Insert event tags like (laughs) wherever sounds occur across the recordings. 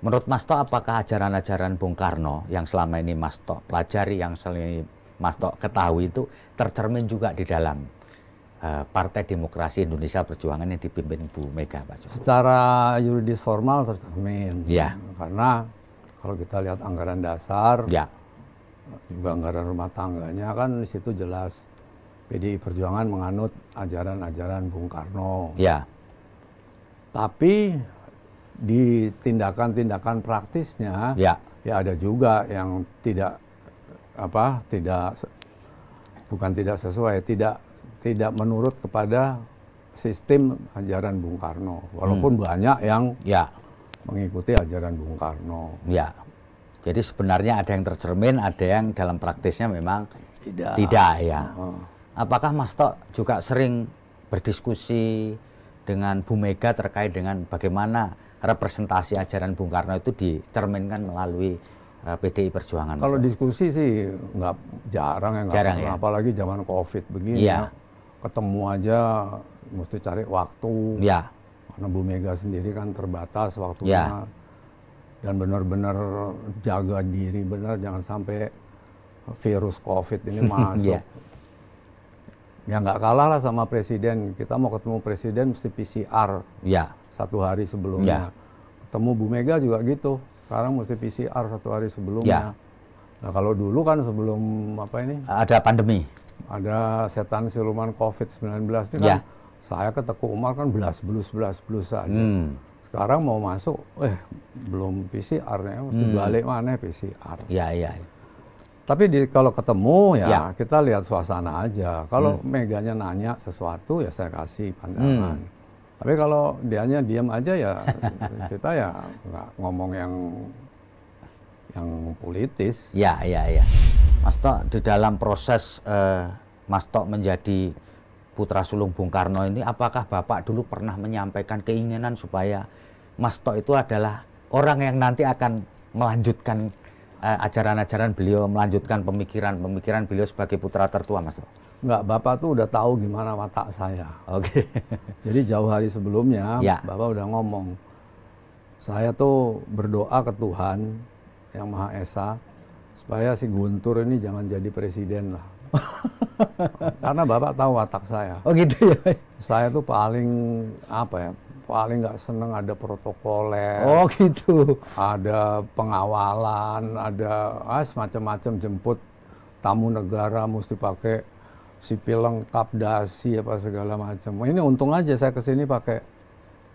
Menurut Mas Tok, apakah ajaran-ajaran Bung Karno yang selama ini Mas Tok pelajari, yang selama ini Mas Tok ketahui itu tercermin juga di dalam uh, Partai Demokrasi Indonesia Perjuangan yang dipimpin Bu Mega, Pak Jokowi? Secara yuridis formal tercermin. Ya. Karena kalau kita lihat anggaran dasar, Ya, juga anggaran rumah tangganya kan di situ jelas PDI Perjuangan menganut ajaran-ajaran Bung Karno. ya, Tapi di tindakan-tindakan praktisnya ya, ya ada juga yang tidak apa tidak bukan tidak sesuai tidak tidak menurut kepada sistem ajaran Bung Karno walaupun banyak yang ya, mengikuti ajaran Bung Karno ya. Jadi sebenarnya ada yang tercermin, ada yang dalam praktisnya memang tidak tidak ya. Oh. Apakah Mas Tok juga sering berdiskusi dengan Bu Mega terkait dengan bagaimana representasi ajaran Bung Karno itu dicerminkan melalui eh, PDI Perjuangan? Kalau Tok? diskusi sih nggak jarang ya nggak Jarang ya? apalagi zaman covid begini Iya. ya. ketemu aja mesti cari waktu ya, karena Bu Mega sendiri kan terbatas Ya. waktunya dan benar-benar jaga diri benar jangan sampai virus covid ini (laughs) masuk Ya. Ya nggak kalah lah sama presiden kita mau ketemu presiden mesti PCR ya, satu hari sebelumnya ketemu Bu Mega juga gitu sekarang mesti PCR satu hari sebelumnya Ya. nah kalau dulu kan sebelum apa ini ada pandemi. ada setan siluman COVID-19 ini kan Ya. saya ke Teku Umar kan belas belus belas belus saja. Hmm. Sekarang mau masuk, eh belum PCR-nya, mesti Hmm. balik mana PCR. Ya, ya, Tapi di, kalau ketemu ya, Ya. kita lihat suasana aja. Kalau Meganya nanya sesuatu ya saya kasih pandangan. Hmm. Tapi kalau dianya diam aja ya kita ya nggak ngomong yang yang politis. ya, ya, ya. Mas Tok di dalam proses eh, Mas Tok menjadi putra sulung Bung Karno ini, apakah Bapak dulu pernah menyampaikan keinginan supaya Mas Tok itu adalah orang yang nanti akan melanjutkan ajaran-ajaran beliau, melanjutkan pemikiran-pemikiran beliau sebagai putra tertua, Mas Tok? Nggak, Bapak tuh udah tahu gimana watak saya. Oke. (laughs) Jadi jauh hari sebelumnya, Ya. Bapak udah ngomong, saya tuh berdoa ke Tuhan yang Maha Esa supaya si Guntur ini jangan jadi presiden lah. (laughs) Karena Bapak tahu watak saya. Oh gitu ya. Saya tuh paling apa ya, paling nggak seneng ada protokoler, Oh gitu. ada pengawalan, ada ah, semacam-macam jemput tamu negara mesti pakai sipil lengkap, dasi apa segala macam. Ini untung aja saya ke sini pakai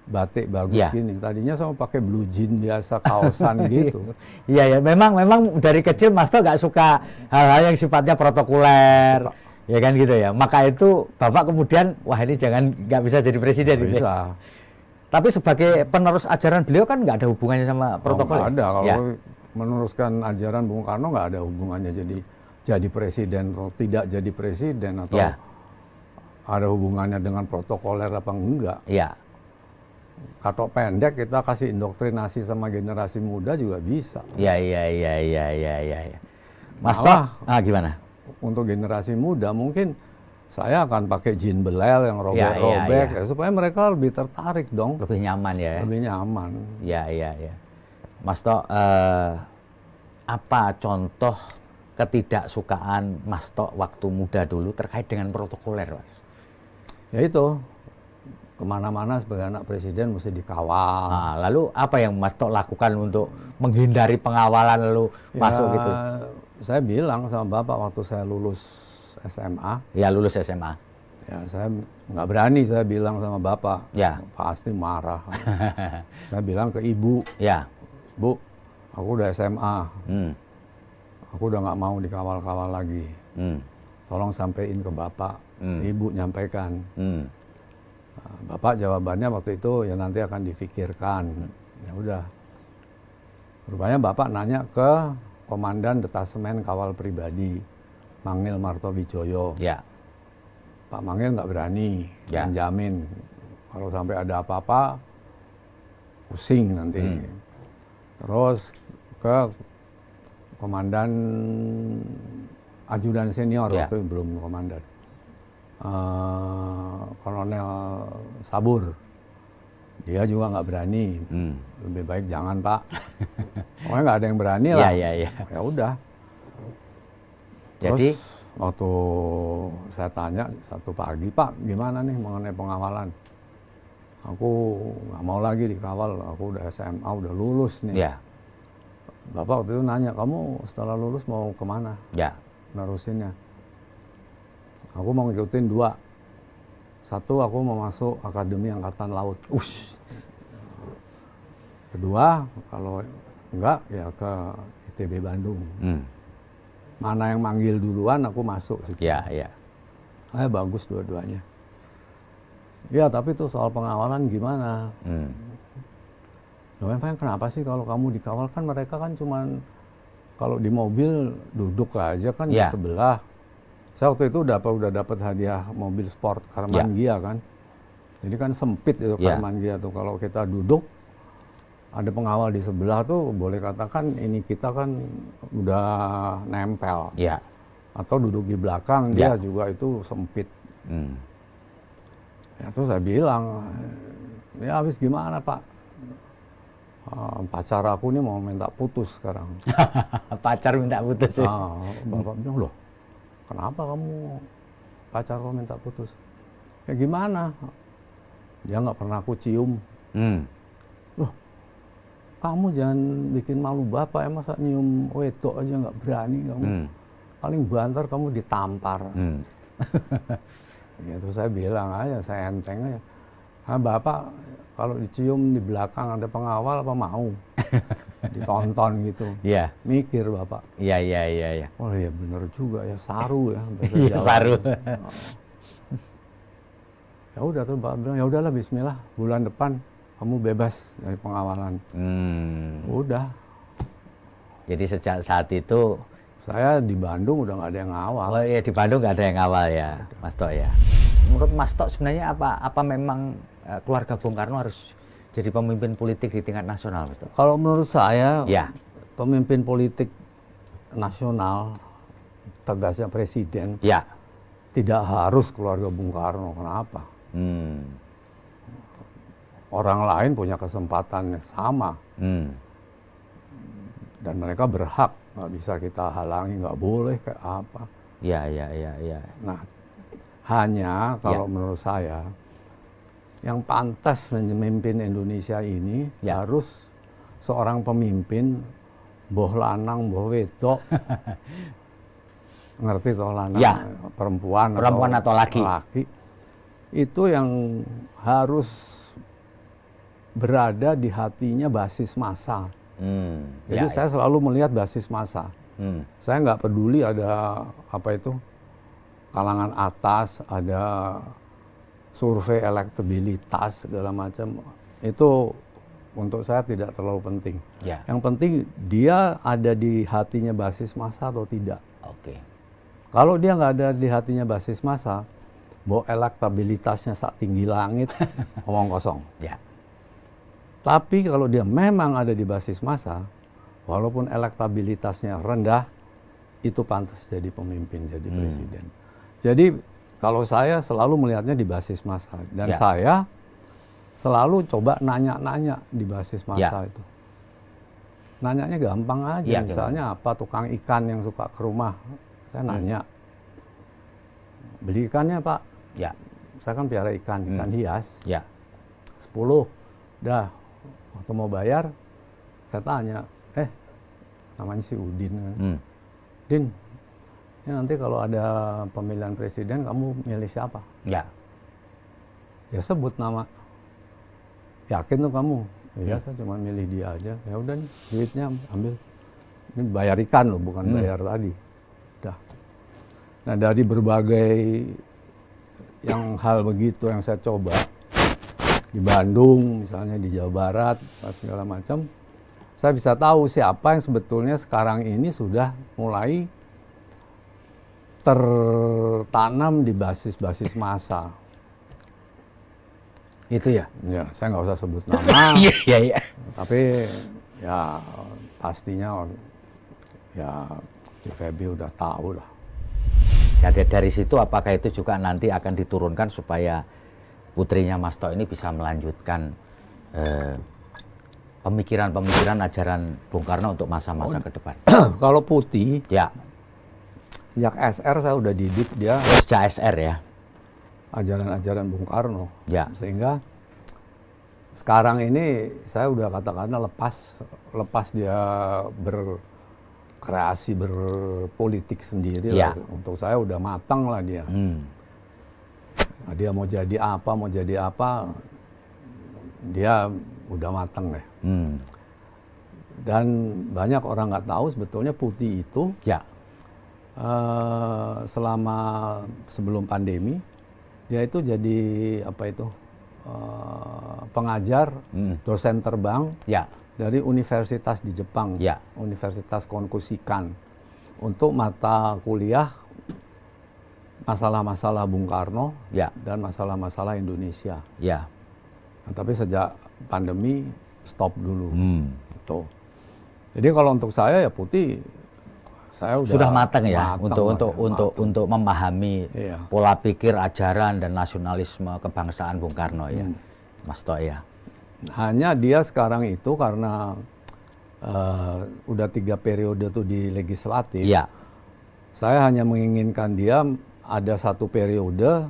batik bagus Ya. gini. Tadinya saya mau pakai blue jean biasa kaosan (laughs) gitu. Iya ya, memang memang dari kecil Mas Tok nggak suka hal-hal yang sifatnya protokoler, ya kan gitu ya. Maka itu Bapak kemudian wah ini jangan nggak bisa jadi presiden gitu. Ya. Tapi sebagai penerus ajaran beliau kan nggak ada hubungannya sama protokol. Oh, nggak ya? ada kalau Ya. meneruskan ajaran Bung Karno nggak ada hubungannya jadi jadi presiden atau tidak jadi presiden atau Ya. ada hubungannya dengan protokoler apa enggak. Iya. Katok pendek kita kasih indoktrinasi sama generasi muda juga bisa. Iya iya iya iya iya iya. Ya. Mas Malah- ah gimana? Untuk generasi muda mungkin saya akan pakai jin belel yang Ya, robek-robek ya, ya, supaya mereka lebih tertarik dong, Lebih nyaman ya. lebih nyaman. Iya iya iya. Mas Tok, eh, apa contoh ketidaksukaan Mas Tok waktu muda dulu terkait dengan protokoler, Mas? Ya itu ke mana-mana sebagai anak presiden mesti dikawal. Nah, lalu apa yang Mas Tok lakukan untuk menghindari pengawalan lalu masuk Ya, gitu? Saya bilang sama bapak waktu saya lulus SMA, Ya lulus SMA. ya saya nggak berani saya bilang sama bapak, Ya. pasti marah. (laughs) saya bilang ke ibu, Ya. bu, aku udah SMA, Hmm. aku udah nggak mau dikawal-kawal lagi. Hmm. Tolong sampein ke bapak, Hmm. ibu nyampaikan. Hmm. Nah, bapak jawabannya waktu itu ya nanti akan difikirkan. Ya udah. Rupanya bapak nanya ke komandan detasemen kawal pribadi, Mangil Martowijoyo. Ya. Pak Mangil nggak berani Ya. menjamin kalau sampai ada apa-apa pusing nanti. Hmm. Terus ke komandan ajudan senior Ya. waktu itu belum komandan. Eh, Kolonel Sabur dia juga nggak berani. Hmm. Lebih baik jangan pak. (laughs) Pokoknya nggak ada yang berani Iya, lah. iya, iya. Ya udah. Jadi Terus waktu saya tanya satu pagi, Pak, gimana nih mengenai pengawalan? Aku nggak mau lagi dikawal, aku udah SMA, udah lulus nih. ya, Bapak waktu itu nanya, kamu setelah lulus mau ke mana ya. nerusinnya? Aku mau ngikutin dua. Satu, aku mau masuk Akademi Angkatan Laut. Ush. Kedua, kalau enggak ya ke ITB Bandung. Hmm. Mana yang manggil duluan, aku masuk. situ. Ya, ya. Eh bagus dua-duanya. Ya tapi tuh soal pengawalan gimana? Hmm. Loh, memang kenapa sih kalau kamu dikawal kan mereka kan cuman kalau di mobil duduk aja kan Ya. di sebelah. Saya waktu itu dapat udah dapat hadiah mobil sport Karman Gia kan. Jadi kan sempit itu Ya. Karman Gia tuh kalau kita duduk ada pengawal di sebelah tuh boleh katakan ini kita kan udah nempel Ya. atau duduk di belakang Ya. dia juga itu sempit. Hmm. Ya terus saya bilang, ya habis gimana pak? Ah, pacar aku ini mau minta putus sekarang. (laughs) Pacar minta putus. ya? Ah, bapak bilang loh, kenapa kamu pacar kau minta putus? Ya gimana? Dia nggak pernah aku cium. Hmm. Kamu jangan bikin malu bapak ya masa nyium wedok aja nggak berani kamu. Hmm. Paling banter kamu ditampar. Hmm. (laughs) Ya terus saya bilang aja, saya enteng aja. Ah, bapak kalau dicium di belakang ada pengawal apa mau? (laughs) Ditonton gitu. Ya. Mikir bapak. Ya, ya, ya, ya. Oh iya bener juga ya, saru ya. (laughs) Iya, saru. Ya udah terus bapak bilang, ya udahlah bismillah, bulan depan kamu bebas dari pengawalan. Hmm. Udah, Jadi sejak saat itu saya di Bandung udah nggak ada yang ngawal. Oh ya di Bandung nggak ada yang awal ya, Mas Tok ya. Menurut Mas Tok sebenarnya apa apa memang eh, keluarga Bung Karno harus jadi pemimpin politik di tingkat nasional, Mas Tok? Kalau menurut saya, Ya, pemimpin politik nasional, tegasnya presiden, ya. tidak harus keluarga Bung Karno. Kenapa? Hmm. Orang lain punya kesempatan yang sama Hmm. dan mereka berhak nggak bisa kita halangi nggak boleh kayak apa Ya, ya, ya, ya. nah hanya kalau menurut saya yang pantas memimpin Indonesia ini Ya. harus seorang pemimpin boh lanang boh wedok (laughs) ngerti toh lanang Ya. perempuan Perempuan atau laki. itu yang harus berada di hatinya basis massa Hmm. jadi ya, saya selalu melihat basis massa. Hmm. Saya nggak peduli ada apa itu kalangan atas, ada survei elektabilitas segala macam. Itu untuk saya tidak terlalu penting. Ya. Yang penting dia ada di hatinya basis massa atau tidak. Oke. Kalau dia nggak ada di hatinya basis massa, bahwa elektabilitasnya sak tinggi langit, (laughs) omong kosong. Ya. Tapi kalau dia memang ada di basis massa, walaupun elektabilitasnya rendah, itu pantas jadi pemimpin, jadi Hmm. presiden. Jadi kalau saya selalu melihatnya di basis massa dan Ya. saya selalu coba nanya-nanya di basis massa Ya. itu. Nanyanya gampang aja, Ya, misalnya apa tukang ikan yang suka ke rumah, saya Hmm. nanya, beli ikannya pak, Ya. saya kan piara ikan, ikan Hmm. hias, Ya. 10. Dah, waktu mau bayar, saya tanya, eh, namanya si Udin kan. Hmm. Din, ya nanti kalau ada pemilihan presiden, kamu milih siapa? Ya. Dia sebut nama. Yakin tuh kamu? Iya, saya cuma milih dia aja. Ya udah nih, duitnya ambil. Ini bayar ikan loh, bukan Hmm. bayar tadi. Udah. Nah dari berbagai yang hal begitu yang saya coba di Bandung, misalnya di Jawa Barat, segala macam, saya bisa tahu siapa yang sebetulnya sekarang ini sudah mulai tertanam di basis-basis massa. Itu ya. Ya, saya nggak usah sebut (laughs) nama, Iya, iya, iya. tapi ya pastinya ya di Febi udah tahu lah. Jadi dari situ apakah itu juga nanti akan diturunkan supaya putrinya Mas Tok ini bisa melanjutkan eh, pemikiran-pemikiran ajaran Bung Karno untuk masa-masa ke depan? (clears throat) Kalau putih, Ya, sejak SR saya udah didik dia sejak SR ya. ajaran-ajaran Bung Karno. Ya. Sehingga sekarang ini saya udah katakanlah lepas lepas dia berkreasi berpolitik sendiri Ya. lah. Untuk saya udah matang lah dia. Hmm. Nah, dia mau jadi apa, mau jadi apa, dia udah matang deh. Hmm. Dan banyak orang nggak tahu sebetulnya putih itu Ya, eh, selama sebelum pandemi dia itu jadi apa itu eh, pengajar Hmm. dosen terbang ya, dari universitas di Jepang, Ya. Universitas Konkusikan untuk mata kuliah masalah-masalah Bung Karno ya, dan masalah-masalah Indonesia. ya. Nah, tapi sejak pandemi stop dulu. Hmm. Gitu. Jadi kalau untuk saya ya putih saya udah Sudah matang ya matang untuk lah untuk ya, untuk untuk memahami Iya. pola pikir, ajaran dan nasionalisme kebangsaan Bung Karno ya, Hmm. Mas Tok ya. Hanya dia sekarang itu karena eh, udah tiga periode tuh di legislatif. Iya, Saya hanya menginginkan dia ada satu periode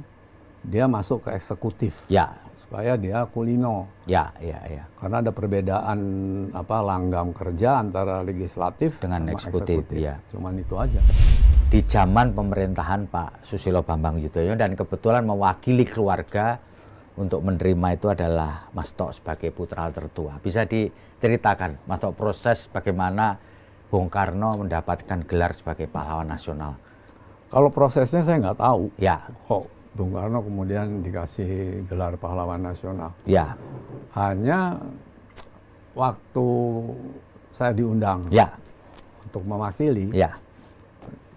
dia masuk ke eksekutif ya, supaya dia kulino. ya, ya, ya. Karena ada perbedaan apa langgam kerja antara legislatif Dengan sama eksekutif, iya. Cuman itu aja. Di zaman pemerintahan Pak Susilo Bambang Yudhoyono dan kebetulan mewakili keluarga untuk menerima itu adalah Mas Tok sebagai putra tertua. Bisa diceritakan Mas Tok proses bagaimana Bung Karno mendapatkan gelar sebagai pahlawan nasional. Kalau prosesnya saya nggak tahu. Ya, Kok Bung Karno kemudian dikasih gelar pahlawan nasional. ya, Hanya waktu saya diundang ya, untuk mewakili, ya.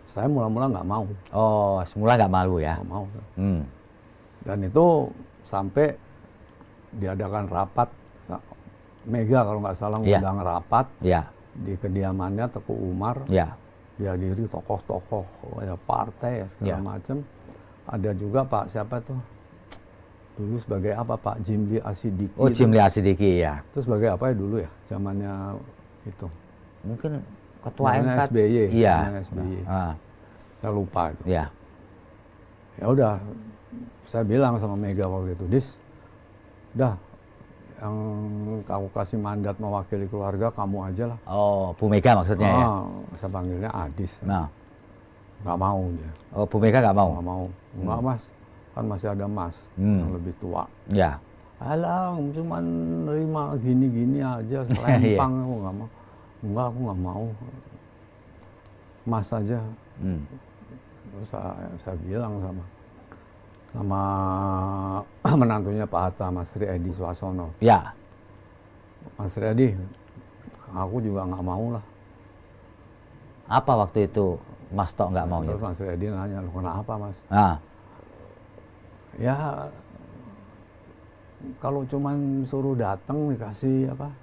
saya mula-mula nggak mau, Oh, semula nggak malu ya. nggak mau. Hmm. Dan itu sampai diadakan rapat, Mega kalau nggak salah Iya. ngundang rapat Ya, di kediamannya Teguh Umar, ya, dihadiri tokoh-tokoh ya partai ya segala Iya. macam. Ada juga Pak siapa tuh? Dulu sebagai apa Pak Jimli Asidiki. Oh. Jimli Asidiki ya. Itu sebagai apa ya dulu ya? Zamannya itu. Mungkin ketua MK. SBY. Iya. SBY. Ah, Saya lupa itu. ya. Ya udah, saya bilang sama Mega waktu itu, Dis, udah yang kamu kasih mandat mewakili keluarga kamu aja lah. Oh, Bu Mega maksudnya ya. Ah, saya panggilnya Adis. Nah, Nggak mau dia. oh Bu Mega nggak mau. Nggak mau. Enggak mas, kan masih ada mas Hmm. yang lebih tua. Ya, Alah, cuman nerima gini-gini aja, (laughs) selempang aku nggak mau. Enggak, aku nggak mau. Mas aja. hmm. Terus saya, saya bilang sama sama (clears throat) menantunya Pak Hatta, Mas Ri Edi Swasono. ya, Mas Ri Edi, aku juga nggak mau lah. apa waktu itu Mas Tok nggak mau Terus Mas Ri Edi nanya, lu kenapa Mas? Ah, Ya, kalau cuman suruh datang dikasih apa?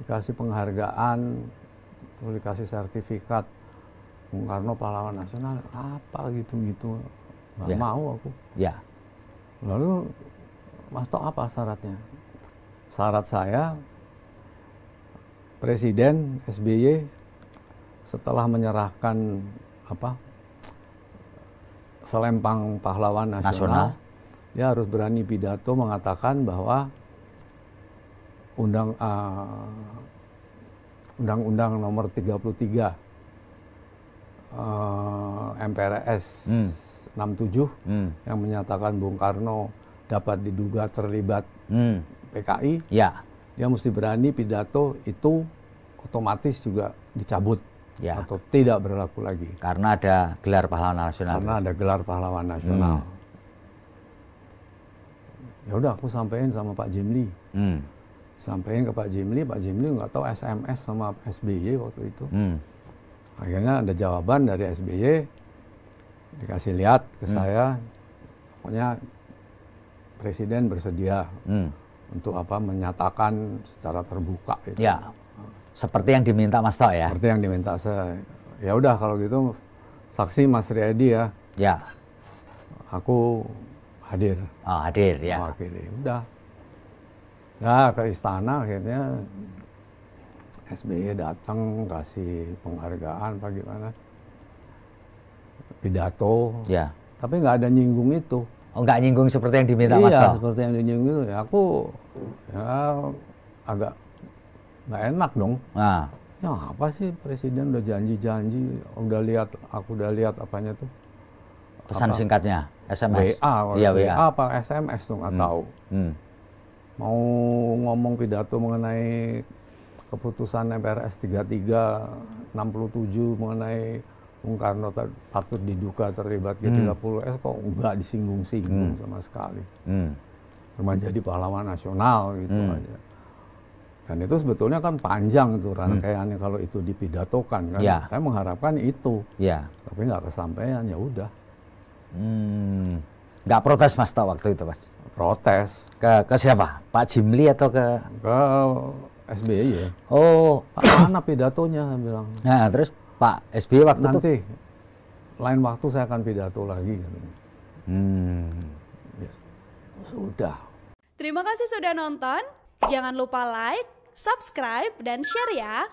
Dikasih penghargaan, terus dikasih sertifikat Bung Karno pahlawan nasional, apa gitu-gitu. Nggak Ya. mau aku. ya, Lalu Mas Tok apa syaratnya? Syarat saya Presiden SBY setelah menyerahkan apa selempang pahlawan nasional, Nasional. dia harus berani pidato mengatakan bahwa undang eh, undang-undang nomor 33 eh, MPRS Hmm. 67 hmm. yang menyatakan Bung Karno dapat diduga terlibat Hmm. PKI, ya, dia mesti berani pidato itu otomatis juga dicabut ya. atau tidak berlaku lagi Karena ada gelar pahlawan nasional. karena ada gelar pahlawan nasional. Ya udah aku sampaikan sama Pak Jimli, Hmm. sampaikan ke Pak Jimli, Pak Jimli nggak tahu SMS sama SBY waktu itu. Hmm. Akhirnya ada jawaban dari SBY, dikasih lihat ke saya, pokoknya Presiden bersedia Hmm. untuk apa menyatakan secara terbuka itu. Ya, seperti yang diminta Mas Tok ya. Seperti yang diminta saya. Ya udah kalau gitu saksi Mas Riyadi ya, Ya, aku hadir oh, hadir ya. mewakili. Udah. Ya ke istana akhirnya SBY datang kasih penghargaan apa gimana pidato Ya. tapi nggak ada nyinggung itu Oh, nggak nyinggung seperti yang diminta Mas iya seperti yang dinyinggung itu ya aku ya agak nggak enak dong Nah, ya apa sih presiden udah janji-janji udah lihat aku udah lihat apanya tuh pesan Apa? singkatnya, SMS. WA Iya, WA WA. apa SMS tuh nggak tahu Hmm. mau ngomong pidato mengenai keputusan MPRS 33 67 mengenai Bung Karno patut diduga terlibat G30S kok nggak disinggung-singgung sama sekali. Hmm. Cuma jadi pahlawan nasional gitu Hmm. aja. Dan itu sebetulnya kan panjang tuh rangkaiannya kalau itu dipidatokan kan. Ya. Saya mengharapkan itu, Ya. tapi nggak kesampaian ya udah Hmm. Nggak protes Mas Tok waktu itu, Mas? protes Ke, ke siapa? Pak Jimli atau ke... ke SBY. Oh, Pak mana pidatonya bilang. nah terus Pak SBY waktu itu... Nanti lain waktu saya akan pidato lagi katanya. Hmm. Ya, Sudah. Terima kasih sudah nonton. Jangan lupa like, subscribe, dan share ya.